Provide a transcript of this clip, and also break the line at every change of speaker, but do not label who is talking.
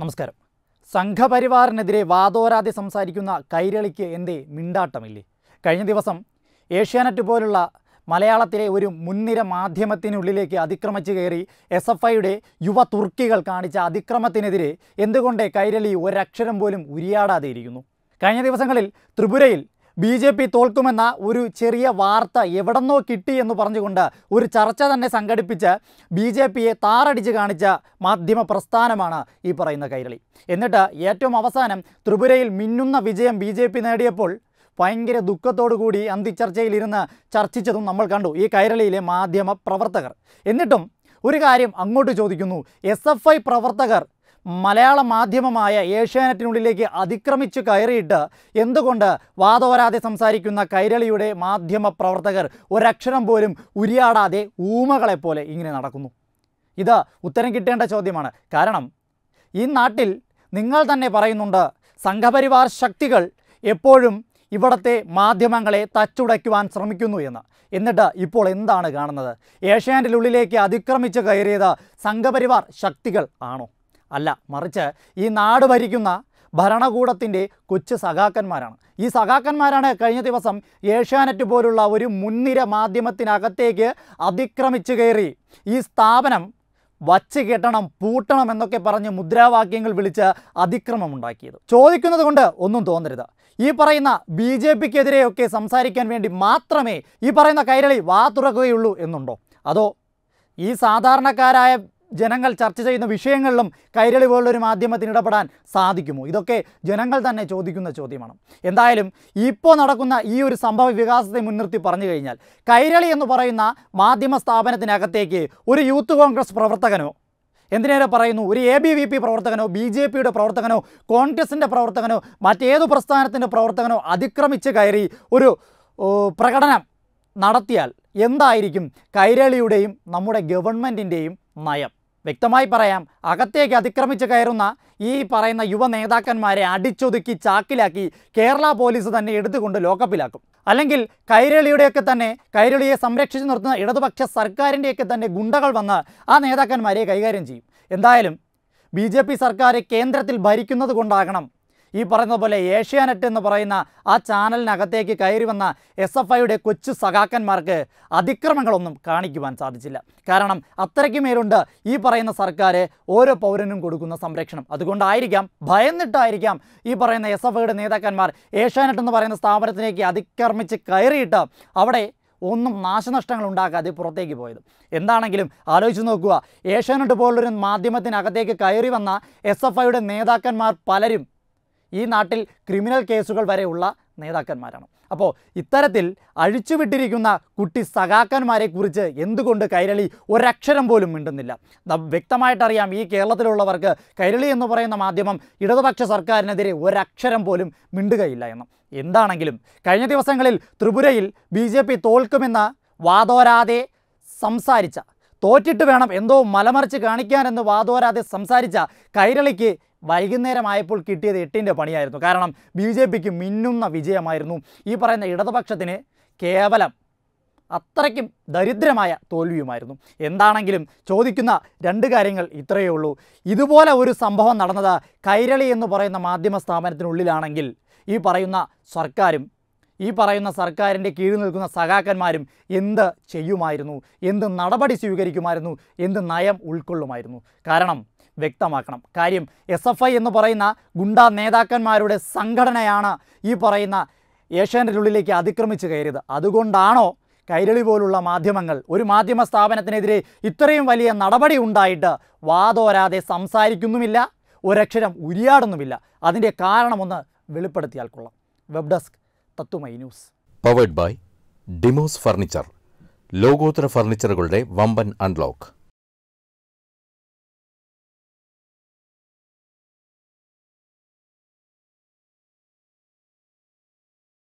നമസ്കാരം. സംഘപരിവാറിനെതിരെ വാതോരാതെ സംസാരിക്കുന്ന കൈരളിക്ക് എന്തേ മിണ്ടാട്ടമില്ലേ? കഴിഞ്ഞ ദിവസം ഏഷ്യാനെറ്റ് പോലുള്ള മലയാളത്തിലെ ഒരു മുൻനിര മാധ്യമത്തിനുള്ളിലേക്ക് അതിക്രമിച്ചു കയറി എസ് എഫ് ഐയുടെ യുവ തുർക്കികൾ കാണിച്ച അതിക്രമത്തിനെതിരെ എന്തുകൊണ്ട് കൈരളി ഒരക്ഷരം പോലും ഉരിയാടാതെ ഇരിക്കുന്നു? കഴിഞ്ഞ ദിവസങ്ങളിൽ ത്രിപുരയിൽ ബി ജെ പി തോൽക്കുമെന്ന ഒരു ചെറിയ വാർത്ത എവിടെന്നോ കിട്ടി എന്ന് പറഞ്ഞുകൊണ്ട് ഒരു ചർച്ച തന്നെ സംഘടിപ്പിച്ച് ബി ജെ പിയെ താറടിച്ച് കാണിച്ച മാധ്യമ പ്രസ്ഥാനമാണ് ഈ പറയുന്ന കൈരളി. എന്നിട്ട് ഏറ്റവും അവസാനം ത്രിപുരയിൽ മിന്നുന്ന വിജയം ബി നേടിയപ്പോൾ ഭയങ്കര ദുഃഖത്തോടു കൂടി അന്തിച്ചർച്ചയിലിരുന്ന് ചർച്ചിച്ചതും നമ്മൾ കണ്ടു ഈ കൈരളിയിലെ മാധ്യമ പ്രവർത്തകർ. എന്നിട്ടും ഒരു കാര്യം അങ്ങോട്ട് ചോദിക്കുന്നു. എസ് പ്രവർത്തകർ മലയാള മാധ്യമമായ ഏഷ്യാനെറ്റിനുള്ളിലേക്ക് അതിക്രമിച്ചു കയറിയിട്ട് എന്തുകൊണ്ട് വാദോരാതെ സംസാരിക്കുന്ന കൈരളിയുടെ മാധ്യമ പ്രവർത്തകർ ഒരക്ഷരം പോലും ഉരിയാടാതെ ഊമകളെപ്പോലെ ഇങ്ങനെ നടക്കുന്നു? ഇത് ഉത്തരം കിട്ടേണ്ട ചോദ്യമാണ്. കാരണം ഈ നാട്ടിൽ നിങ്ങൾ തന്നെ പറയുന്നുണ്ട് സംഘപരിവാർ ശക്തികൾ എപ്പോഴും ഇവിടുത്തെ മാധ്യമങ്ങളെ തച്ചുടയ്ക്കുവാൻ ശ്രമിക്കുന്നു എന്ന്. എന്നിട്ട് ഇപ്പോൾ എന്താണ് കാണുന്നത്? ഏഷ്യാനെറ്റിനുള്ളിലേക്ക് അതിക്രമിച്ച് കയറിയത് സംഘപരിവാർ ശക്തികൾ ആണോ? അല്ല മറിച്ച് ഈ നാട് ഭരിക്കുന്ന ഭരണകൂടത്തിന്റെ കൊച്ചു സഖാക്കന്മാരാണ്. ഈ സഖാക്കന്മാരാണ് കഴിഞ്ഞ ദിവസം ഏഷ്യാനെറ്റ് പോലുള്ള ഒരു മുൻനിര മാധ്യമത്തിനകത്തേക്ക് അതിക്രമിച്ചു കയറി. ഈ സ്ഥാപനം വച്ച് കെട്ടണം പൂട്ടണം എന്നൊക്കെ പറഞ്ഞ് മുദ്രാവാക്യങ്ങൾ വിളിച്ച് അതിക്രമമുണ്ടാക്കിയത്. ചോദിക്കുന്നത് കൊണ്ട് ഒന്നും തോന്നരുത്. ഈ പറയുന്ന ബി ജെ പിക്കെതിരെയൊക്കെ സംസാരിക്കാൻ വേണ്ടി മാത്രമേ ഈ പറയുന്ന കൈരളി വാ തുറക്കുകയുള്ളൂ എന്നുണ്ടോ? അതോ ഈ സാധാരണക്കാരായ ജനങ്ങൾ ചർച്ച ചെയ്യുന്ന വിഷയങ്ങളിലും കൈരളി പോലുള്ളൊരു മാധ്യമത്തിന് ഇടപെടാൻ സാധിക്കുമോ? ഇതൊക്കെ ജനങ്ങൾ തന്നെ ചോദിക്കുന്ന ചോദ്യമാണ്. എന്തായാലും ഇപ്പോൾ നടക്കുന്ന ഈ ഒരു സംഭവ വികാസത്തെ മുൻനിർത്തി പറഞ്ഞു കഴിഞ്ഞാൽ കൈരളി എന്ന് പറയുന്ന മാധ്യമ സ്ഥാപനത്തിനകത്തേക്ക് ഒരു യൂത്ത് കോൺഗ്രസ് പ്രവർത്തകനോ എന്തിനേറെ പറയുന്നു ഒരു എ ബി വി പി പ്രവർത്തകനോ ബി ജെ പിയുടെ പ്രവർത്തകനോ കോൺഗ്രസിന്റെ പ്രവർത്തകനോ മറ്റേതു പ്രസ്ഥാനത്തിന്റെ പ്രവർത്തകനോ അതിക്രമിച്ച് കയറി ഒരു പ്രകടനം നടത്തിയാൽ എന്തായിരിക്കും കൈരളിയുടെയും നമ്മുടെ ഗവൺമെന്റിന്റെയും നയം? വ്യക്തമായി പറയാം. അകത്തേക്ക് അതിക്രമിച്ച് കയറുന്ന ഈ പറയുന്ന യുവ നേതാക്കന്മാരെ അടിച്ചൊതുക്കി ചാക്കിലാക്കി കേരള പോലീസ് തന്നെ എടുത്തുകൊണ്ട് ലോക്കപ്പിലാക്കും. അല്ലെങ്കിൽ കൈരളിയുടെയൊക്കെ തന്നെ കൈരളിയെ സംരക്ഷിച്ചു നിർത്തുന്ന ഇടതുപക്ഷ സർക്കാരിന്റെയൊക്കെ തന്നെ ഗുണ്ടകൾ വന്ന് ആ നേതാക്കന്മാരെ കൈകാര്യം ചെയ്യും. എന്തായാലും ബി സർക്കാർ കേന്ദ്രത്തിൽ ഭരിക്കുന്നത് കൊണ്ടാകണം ഈ പറയുന്ന പോലെ ഏഷ്യാനെറ്റ് എന്ന് പറയുന്ന ആ ചാനലിനകത്തേക്ക് കയറി വന്ന എസ് എഫ് ഐയുടെ കൊച്ചു സഖാക്കന്മാർക്ക് അതിക്രമങ്ങളൊന്നും കാണിക്കുവാൻ സാധിച്ചില്ല. കാരണം അത്രയ്ക്ക് മേലുണ്ട് ഈ പറയുന്ന സർക്കാർ ഓരോ പൗരനും കൊടുക്കുന്ന സംരക്ഷണം. അതുകൊണ്ടായിരിക്കാം ഭയന്നിട്ടായിരിക്കാം ഈ പറയുന്ന എസ് എഫ് ഐയുടെ നേതാക്കന്മാർ ഏഷ്യാനെറ്റ് എന്ന് പറയുന്ന സ്ഥാപനത്തിലേക്ക് അതിക്രമിച്ച് കയറിയിട്ട് അവിടെ ഒന്നും നാശനഷ്ടങ്ങൾ ഉണ്ടാക്കാതെ പുറത്തേക്ക് പോയത്. എന്താണെങ്കിലും ആലോചിച്ച് നോക്കുക ഏഷ്യാനെറ്റ് പോലുള്ളൊരു മാധ്യമത്തിനകത്തേക്ക് കയറി വന്ന എസ് നേതാക്കന്മാർ പലരും ഈ നാട്ടിൽ ക്രിമിനൽ കേസുകൾ വരെയുള്ള നേതാക്കന്മാരാണ്. അപ്പോൾ ഇത്തരത്തിൽ അഴിച്ചുവിട്ടിരിക്കുന്ന കുട്ടി സഖാക്കന്മാരെ കുറിച്ച് എന്തുകൊണ്ട് കൈരളി ഒരക്ഷരം പോലും മിണ്ടുന്നില്ല? വ്യക്തമായിട്ടറിയാം ഈ കേരളത്തിലുള്ളവർക്ക് കൈരളി എന്ന് പറയുന്ന മാധ്യമം ഇടതുപക്ഷ സർക്കാരിനെതിരെ ഒരക്ഷരം പോലും മിണ്ടുകയില്ല എന്ന്. എന്താണെങ്കിലും കഴിഞ്ഞ ദിവസങ്ങളിൽ ത്രിപുരയിൽ ബി തോൽക്കുമെന്ന് വാതോരാതെ സംസാരിച്ച തോറ്റിട്ട് വേണം എന്തോ മലമറിച്ച് കാണിക്കാൻ എന്ന് വാതോരാതെ സംസാരിച്ച കൈരളിക്ക് വൈകുന്നേരമായപ്പോൾ കിട്ടിയത് എട്ടിന്റെ പണിയായിരുന്നു. കാരണം ബി ജെ പിക്ക് മിന്നുന്ന വിജയമായിരുന്നു. ഈ പറയുന്ന ഇടതുപക്ഷത്തിന് കേവലം അത്രയ്ക്കും ദരിദ്രമായ തോൽവിയുമായിരുന്നു. എന്താണെങ്കിലും ചോദിക്കുന്ന രണ്ട് കാര്യങ്ങൾ ഇത്രയേ ഉള്ളൂ. ഇതുപോലെ ഒരു സംഭവം നടന്നത് കൈരളി എന്ന് പറയുന്ന മാധ്യമ സ്ഥാപനത്തിനുള്ളിലാണെങ്കിൽ ഈ പറയുന്ന സർക്കാരും ഈ പറയുന്ന സർക്കാരിന്റെ കീഴിൽ നിൽക്കുന്ന സഖാക്കന്മാരും എന്ത് ചെയ്യുമായിരുന്നു? എന്ത് നടപടി സ്വീകരിക്കുമായിരുന്നു? എന്ത് നയം ഉൾക്കൊള്ളുമായിരുന്നു? കാരണം വ്യക്തമാക്കണം. കാര്യം എസ് എഫ് ഐ എന്ന് പറയുന്ന ഗുണ്ടാ നേതാക്കന്മാരുടെ സംഘടനയാണ് ഈ പറയുന്ന ഏഷ്യാനുള്ളിലേക്ക് അതിക്രമിച്ച് കയറിയത്. അതുകൊണ്ടാണോ കൈരളി പോലുള്ള മാധ്യമങ്ങൾ ഒരു മാധ്യമ സ്ഥാപനത്തിനെതിരെ ഇത്രയും വലിയ നടപടി ഉണ്ടായിട്ട് വാതോരാതെ സംസാരിക്കുന്നുമില്ല ഒരക്ഷരം ഉരിയാടുന്നുമില്ല? അതിന്റെ കാരണമൊന്ന് വെളിപ്പെടുത്തിയാൽ കൊള്ളാം. വെബ് ഡെസ്ക് തത്തുമൈ news.
Powered by Demos furniture ലോകോത്തര ഫർണിച്ചറുകളുടെ വമ്പൻ അൺലോക്ക്